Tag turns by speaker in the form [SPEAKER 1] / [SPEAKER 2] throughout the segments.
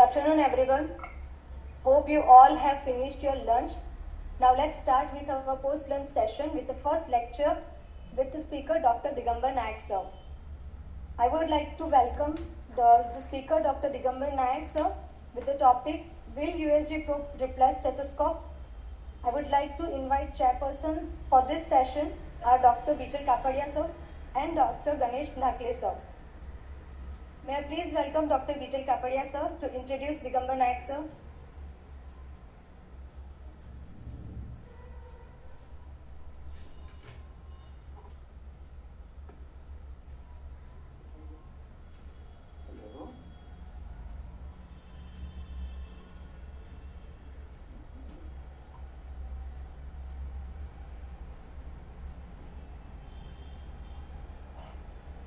[SPEAKER 1] afternoon, everyone. Hope you all have finished your lunch. Now let's start with our post-lunch session with the first lecture with the speaker Dr. Digambar Nayak sir. I would like to welcome the, the speaker Dr. Digambar Nayak sir with the topic Will USG replace stethoscope? I would like to invite chairpersons for this session are Dr. Bijay Kapadia sir and Dr. Ganesh Nakle sir. May I please welcome Dr. Vijay Kapadia sir to introduce Digambar Nayak sir.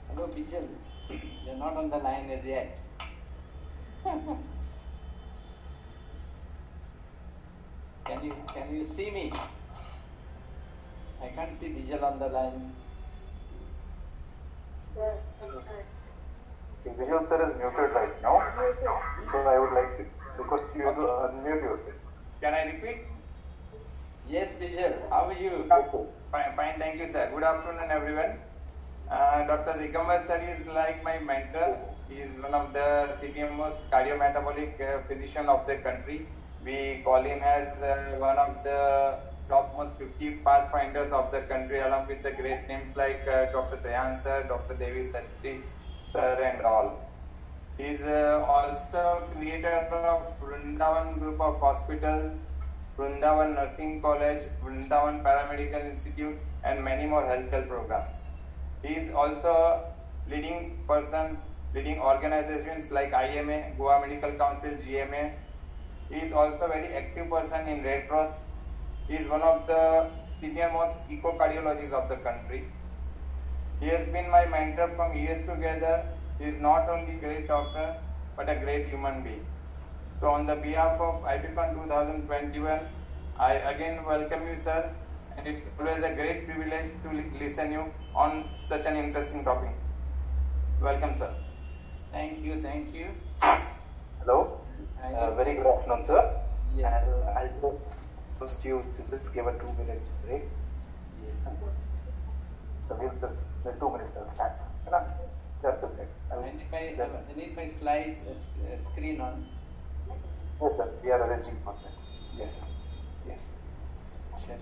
[SPEAKER 2] Hello. Bijal. You're not on the line as yet. can you can you see me? I can't see Bijal on the line.
[SPEAKER 3] See, Vijay sir is muted right now, so I would like to request you to unmute yourself.
[SPEAKER 4] Can I repeat?
[SPEAKER 2] Yes, Bijal. How are you?
[SPEAKER 4] Fine, fine, thank you, sir. Good afternoon, everyone. Uh, Dr. Digambar is like my mentor. He is one of the senior most cardiometabolic uh, physician of the country. We call him as uh, one of the top most 50 pathfinders of the country, along with the great names like uh, Dr. Jayan sir, Dr. Devi Shetty sir, and all. He is uh, also creator of Vrindavan Group of Hospitals, Vrindavan Nursing College, Vrindavan Paramedical Institute, and many more healthcare programs. He is also leading person, leading organizations like IMA, Goa Medical Council, GMA. He is also very active person in Red Cross. He is one of the senior most echocardiologists of the country. He has been my mentor from years together. He is not only great doctor, but a great human being. So on the behalf of IBCon 2021, I again welcome you, sir. And it's always a great privilege to li- listen you on such an interesting topic. Welcome, sir.
[SPEAKER 2] Thank you, thank you.
[SPEAKER 3] Hello, uh, very good afternoon, sir.
[SPEAKER 2] Yes.
[SPEAKER 3] And uh, I just you to just give a two minutes break.
[SPEAKER 2] Yes.
[SPEAKER 3] So we'll just the two minutes will start. Enough. Just a break. I'll-
[SPEAKER 2] I need my, I need my slides uh, screen on.
[SPEAKER 3] Yes, sir. We are arranging for that. Yes, sir. Yes.
[SPEAKER 2] Yes.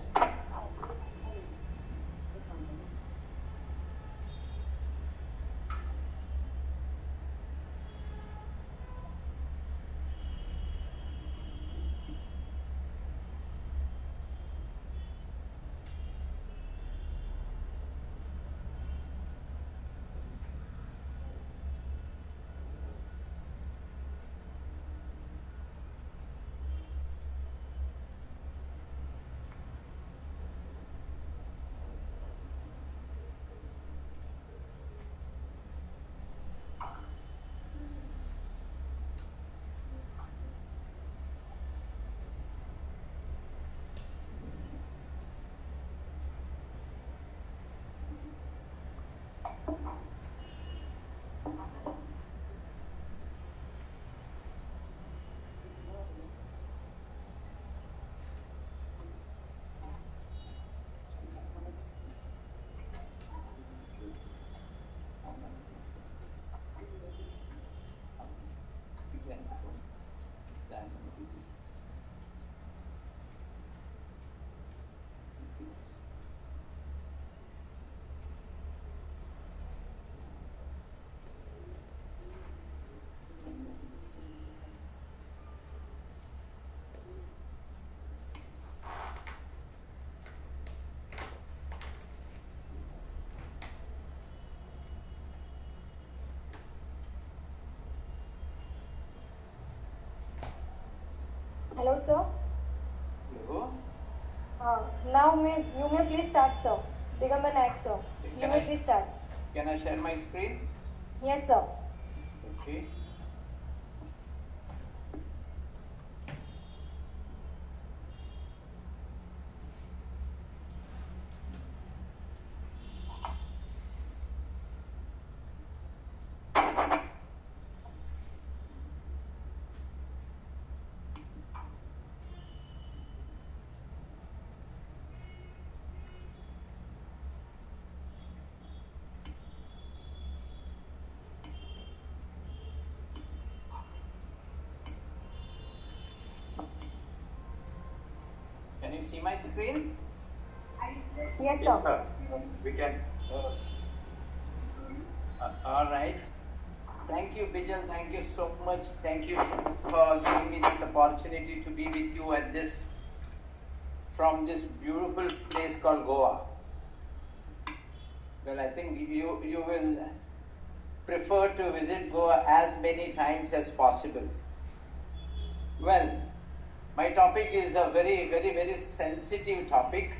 [SPEAKER 1] Hello sir hello हाँ now may you may please start sir Digambar
[SPEAKER 2] Nayak
[SPEAKER 1] sir
[SPEAKER 2] you
[SPEAKER 1] may please
[SPEAKER 2] start can I share my
[SPEAKER 1] screen yes
[SPEAKER 2] sir okay see my screen?
[SPEAKER 1] Yes,
[SPEAKER 4] Yes,
[SPEAKER 1] sir.
[SPEAKER 4] sir. We can.
[SPEAKER 2] Uh, uh, all right. Thank you, Bijal. Thank you so much. Thank you for giving me this opportunity to be with you at this from this beautiful place called Goa. Well, I think you you will prefer to visit Goa as many times as possible. Well, my topic is a very, very, very sensitive topic.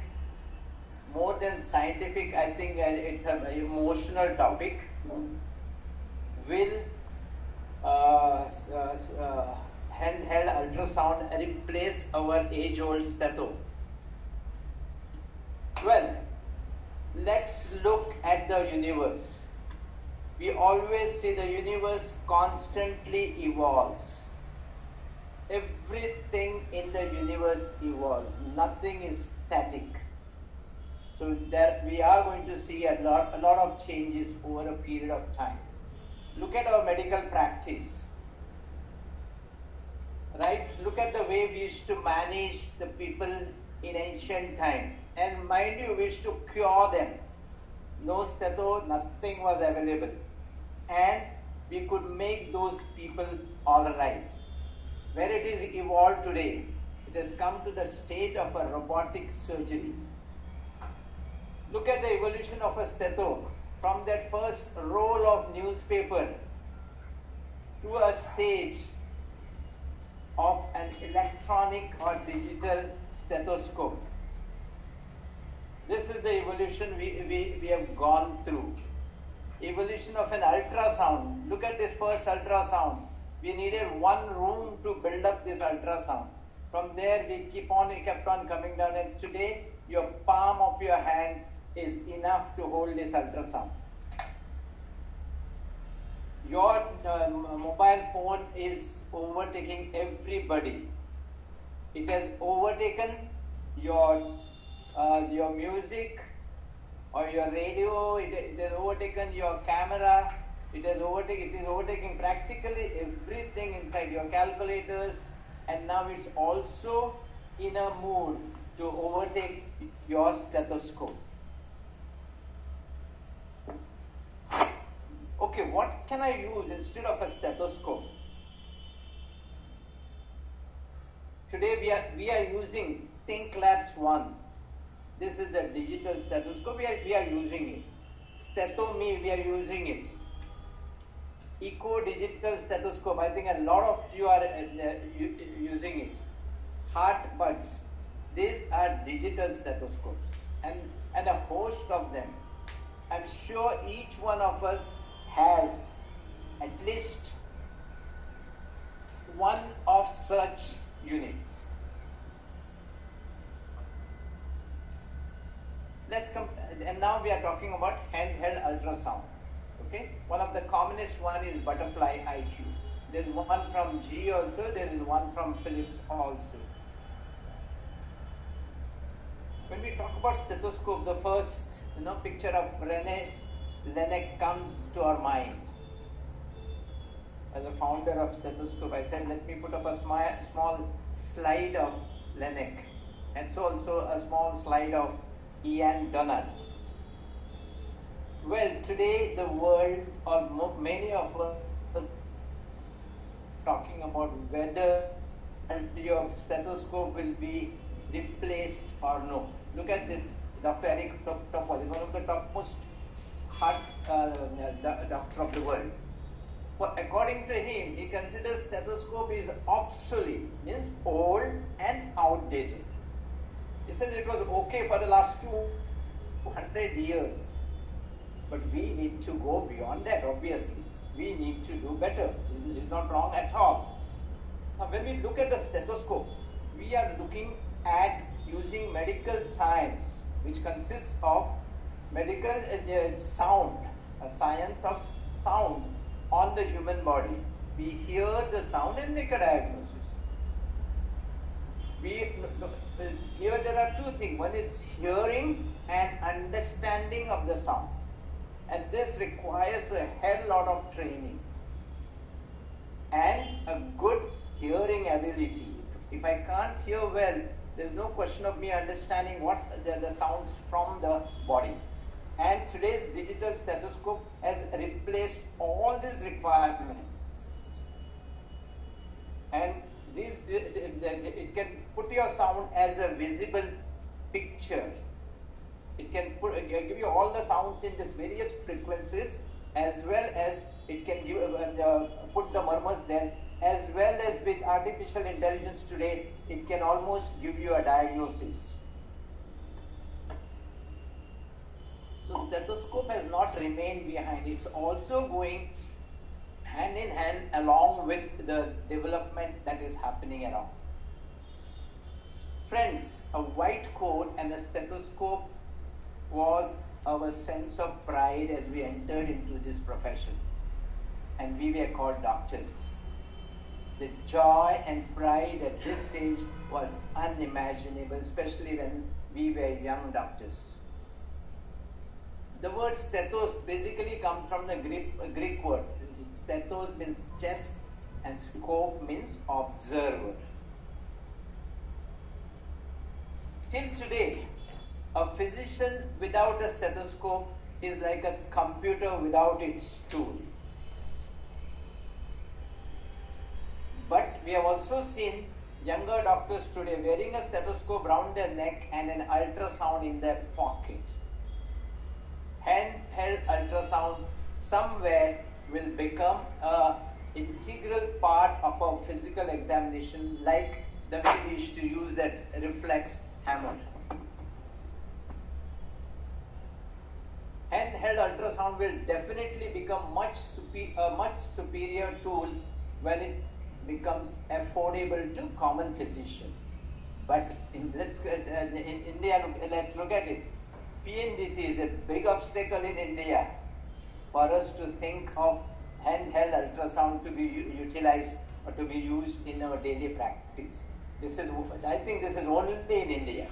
[SPEAKER 2] More than scientific, I think it's an emotional topic. Will uh, uh, uh, handheld ultrasound replace our age-old stato? Well, let's look at the universe. We always see the universe constantly evolves. Everything in the universe evolves. Nothing is static. So there we are going to see a lot, a lot of changes over a period of time. Look at our medical practice. Right? Look at the way we used to manage the people in ancient time. And mind you, we used to cure them. No stato, nothing was available. And we could make those people all right. Where it is evolved today, it has come to the stage of a robotic surgery. Look at the evolution of a stethoscope from that first roll of newspaper to a stage of an electronic or digital stethoscope. This is the evolution we, we, we have gone through. Evolution of an ultrasound. Look at this first ultrasound. We needed one room to build up this ultrasound. From there, we keep on, we kept on coming down, and today, your palm of your hand is enough to hold this ultrasound. Your uh, mobile phone is overtaking everybody. It has overtaken your uh, your music or your radio. It, it has overtaken your camera. It has overtaken. It is overtaking practically everything inside your calculators, and now it's also in a mood to overtake your stethoscope. Okay, what can I use instead of a stethoscope? Today we are we are using ThinkLabs One. This is the digital stethoscope. We are, we are using it. Stethome, we are using it. Eko digital stethoscope. I think a lot of you are uh, uh, using it. Heart buds. These are digital stethoscopes, and and a host of them. I'm sure each one of us has at least one of such units. Let's come, and now we are talking about handheld ultrasound. Okay, one of the commonest one is Butterfly IQ. There is one from G also. There is one from Philips also. When we talk about stethoscope, the first you know picture of Rene Laennec comes to our mind. As a founder of stethoscope, I said, let me put up a small, slide of Laennec, and so also a small slide of Ian Donald. Well, today the world, or many of us, talking about whether your stethoscope will be replaced or no. Look at this, Dr. Eric Top- Topol is one of the topmost heart uh, do- doctor of the world. Well, according to him, he considers stethoscope is obsolete, means old and outdated. He says it was okay for the last 200 years. But we need to go beyond that, obviously. We need to do better. It's not wrong at all. Now, when we look at the stethoscope, we are looking at using medical science, which consists of medical uh, uh, sound, a science of sound on the human body. We hear the sound and make a diagnosis. We uh, here there are two things. One is hearing and understanding of the sound, and this requires a hell lot of training and a good hearing ability. If I can't hear well, there's no question of me understanding what the, the sounds from the body. And today's digital stethoscope has replaced all these requirements. And this, it can put your sound as a visible picture. It can put, give you all the sounds in these various frequencies as well as it can give, uh, put the murmurs there as well as with artificial intelligence today, it can almost give you a diagnosis. So stethoscope has not remained behind. It's also going hand in hand along with the development that is happening around. Friends, a white coat and a stethoscope was our sense of pride as we entered into this profession. And we were called doctors. The joy and pride at this stage was unimaginable, especially when we were young doctors. The word stethos basically comes from the Greek, Greek word. Stethos means chest and scope means observer. Till today, a physician without a stethoscope is like a computer without its tool. But we have also seen younger doctors today wearing a stethoscope around their neck and an ultrasound in their pocket. Handheld ultrasound somewhere will become an integral part of a physical examination like the used to use that reflex hammer. Handheld ultrasound will definitely become much a much superior tool when it becomes affordable to common physician. But in, let's, uh, in India, let's look at it. PNDT is a big obstacle in India for us to think of handheld ultrasound to be utilized or to be used in our daily practice. This is, I think this is only in India.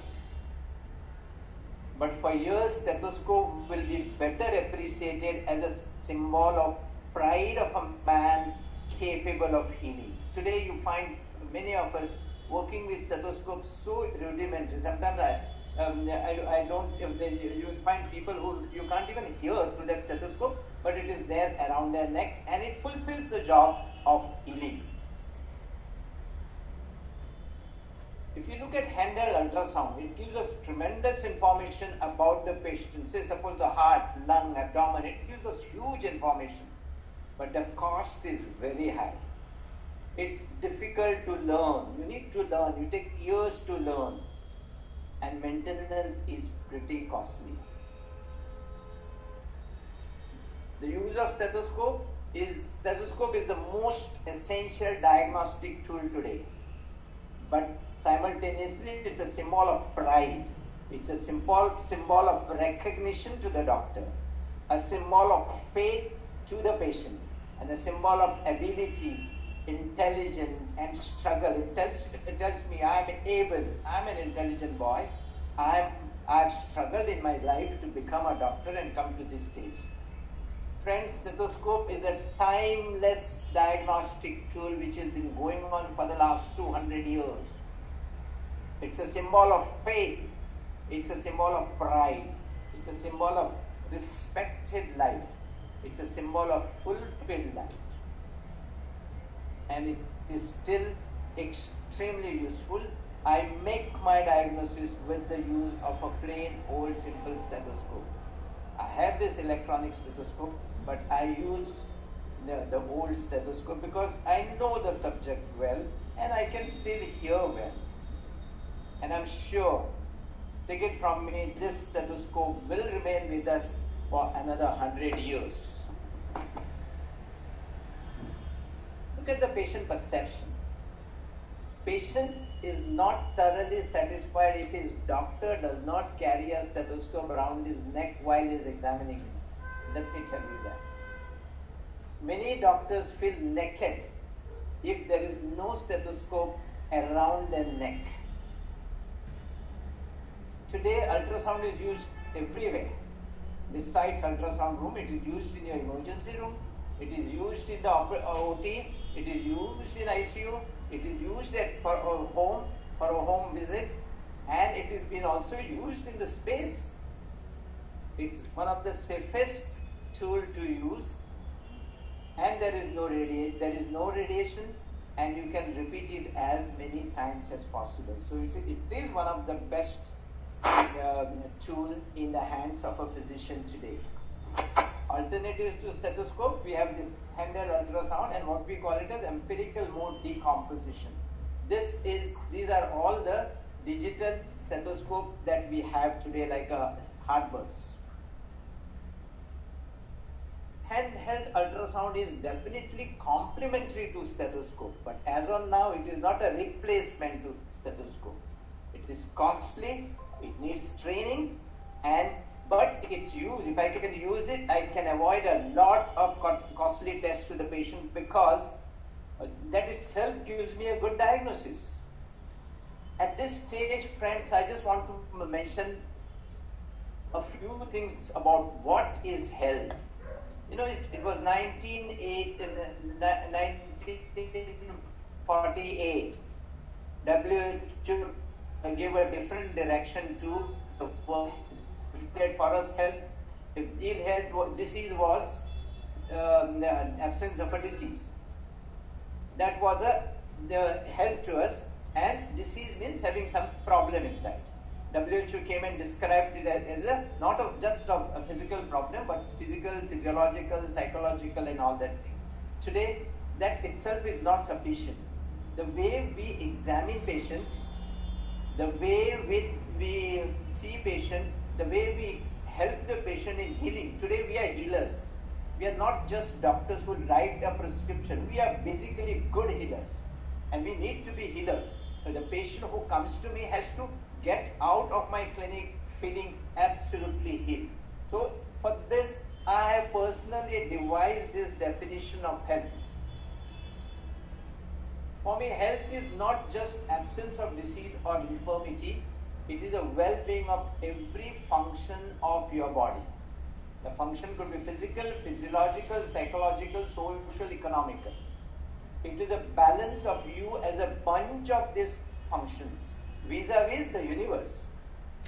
[SPEAKER 2] But for years, stethoscope will be better appreciated as a symbol of pride of a man capable of healing. Today, you find many of us working with stethoscopes so rudimentary. Sometimes I, um, I, I, don't, you find people who you can't even hear through that stethoscope, but it is there around their neck and it fulfills the job of healing. If you look at handheld ultrasound, it gives us tremendous information about the patient. Say, suppose the heart, lung, abdomen, it gives us huge information. But the cost is very high. It's difficult to learn. You need to learn. You take years to learn. And maintenance is pretty costly. The use of stethoscope is stethoscope is the most essential diagnostic tool today. But simultaneously it's a symbol of pride. It's a symbol symbol of recognition to the doctor, a symbol of faith to the patient, and a symbol of ability, intelligence, and struggle. It tells it tells me I'm able, I'm an intelligent boy, I'm I've struggled in my life to become a doctor and come to this stage. Friends, stethoscope is a timeless diagnostic tool which has been going on for the last 200 years. It's a symbol of faith. It's a symbol of pride. It's a symbol of respected life. It's a symbol of fulfilled life. And it is still extremely useful. I make my diagnosis with the use of a plain old simple stethoscope. I have this electronic stethoscope, but I use the, the old stethoscope because I know the subject well and I can still hear well. And I'm sure, take it from me, this stethoscope will remain with us for another hundred years. Look at the patient perception. Patient is not thoroughly satisfied if his doctor does not carry a stethoscope around his neck while he is examining him. Let me tell you that. Many doctors feel naked if there is no stethoscope around their neck. Today, ultrasound is used everywhere. Besides ultrasound room, it is used in your emergency room, it is used in the uh, OT, it is used in ICU, it is used at, for a home, for a home visit, and it has been also used in the space. It's one of the safest tool to use, and there is no radiation. There is no radiation, and you can repeat it as many times as possible. So it is one of the best um, tool in the hands of a physician today. Alternatives to stethoscope, we have this handheld ultrasound and what we call it as empirical mode decomposition. This is these are all the digital stethoscope that we have today, like a Harvards. Handheld ultrasound is definitely complementary to stethoscope, but as on now, it is not a replacement to stethoscope. It is costly, it needs training, and but its use, if I can use it, I can avoid a lot of costly tests to the patient because uh, that itself gives me a good diagnosis. At this stage, friends, I just want to mention a few things about what is health. You know, it, it was 1948, uh, WHO gave a different direction to the world that for us health, If ill health disease was um, absence of a disease. That was a the help to us, and disease means having some problem inside. WHO came and described it as a not of just of a physical problem, but physical, physiological, psychological, and all that thing. Today, that itself is not sufficient. The way we examine patient, the way we, we see patient, the way we help the patient in healing. Today we are healers. We are not just doctors who write a prescription. We are basically good healers. And we need to be healers. So the patient who comes to me has to get out of my clinic feeling absolutely healed. So for this, I have personally devised this definition of health. For me, health is not just absence of disease or infirmity, it is a well-being of every function of your body. The function could be physical, physiological, psychological, social, economical. It is a balance of you as a bunch of these functions vis-a-vis the universe.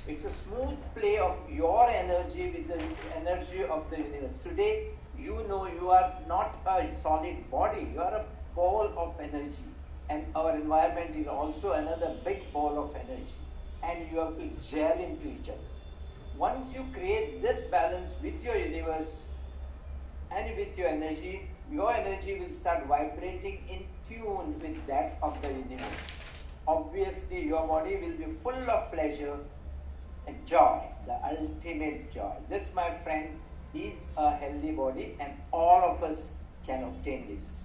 [SPEAKER 2] It's a smooth play of your energy with the energy of the universe. Today, you know you are not a solid body, you are a ball of energy. And our environment is also another big ball of energy and you have to gel into each other. Once you create this balance with your universe and with your energy, your energy will start vibrating in tune with that of the universe. Obviously, your body will be full of pleasure and joy, the ultimate joy. This, my friend, is a healthy body, and all of us can obtain this.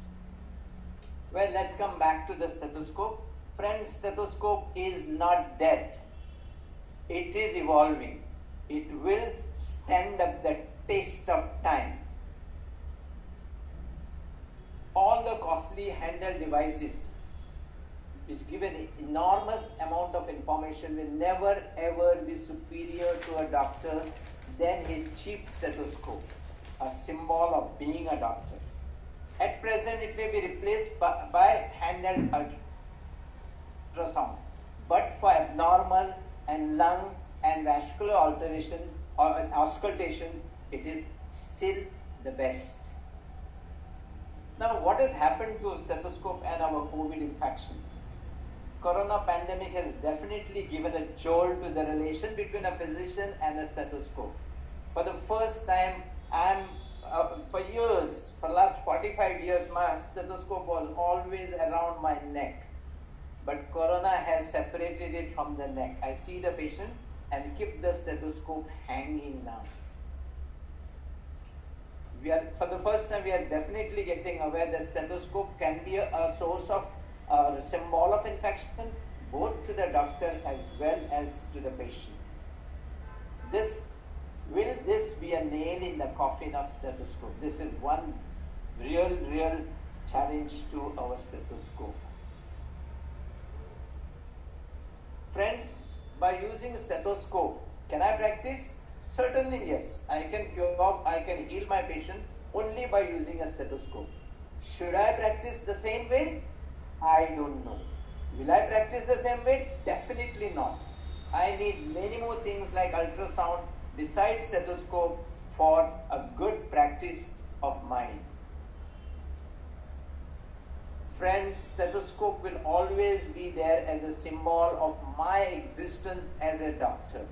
[SPEAKER 2] Well, let's come back to the stethoscope. Friends, stethoscope is not dead. It is evolving. It will stand up the test of time. All the costly handheld devices which give an enormous amount of information will never ever be superior to a doctor than his cheap stethoscope, a symbol of being a doctor. At present, it may be replaced by, by handheld ultrasound, but for abnormal and lung and vascular alteration or auscultation, it is still the best. Now, what has happened to stethoscope and our COVID infection? Corona pandemic has definitely given a jolt to the relation between a physician and a stethoscope. For the first time, I'm uh, for years, for last 45 years, my stethoscope was always around my neck but corona has separated it from the neck. I see the patient and keep the stethoscope hanging now. We are, for the first time, we are definitely getting aware that stethoscope can be a, a source of uh, a symbol of infection, both to the doctor as well as to the patient. This will this be a nail in the coffin of stethoscope? This is one real, real challenge to our stethoscope. Friends, by using stethoscope, can I practice? Certainly yes. I can cure, I can heal my patient only by using a stethoscope. Should I practice the same way? I don't know. Will I practice the same way? Definitely not. I need many more things like ultrasound besides stethoscope for a good practice of mine. Friends, stethoscope will always be there as a symbol of my existence as a doctor,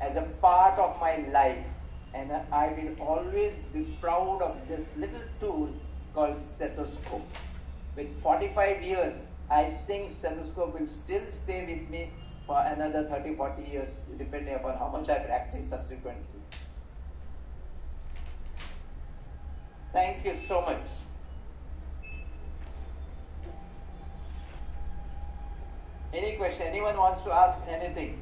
[SPEAKER 2] as a part of my life, and I will always be proud of this little tool called stethoscope. With 45 years, I think stethoscope will still stay with me for another 30 40 years, depending upon how much I practice subsequently. Thank you so much. Any question? Anyone wants to ask anything?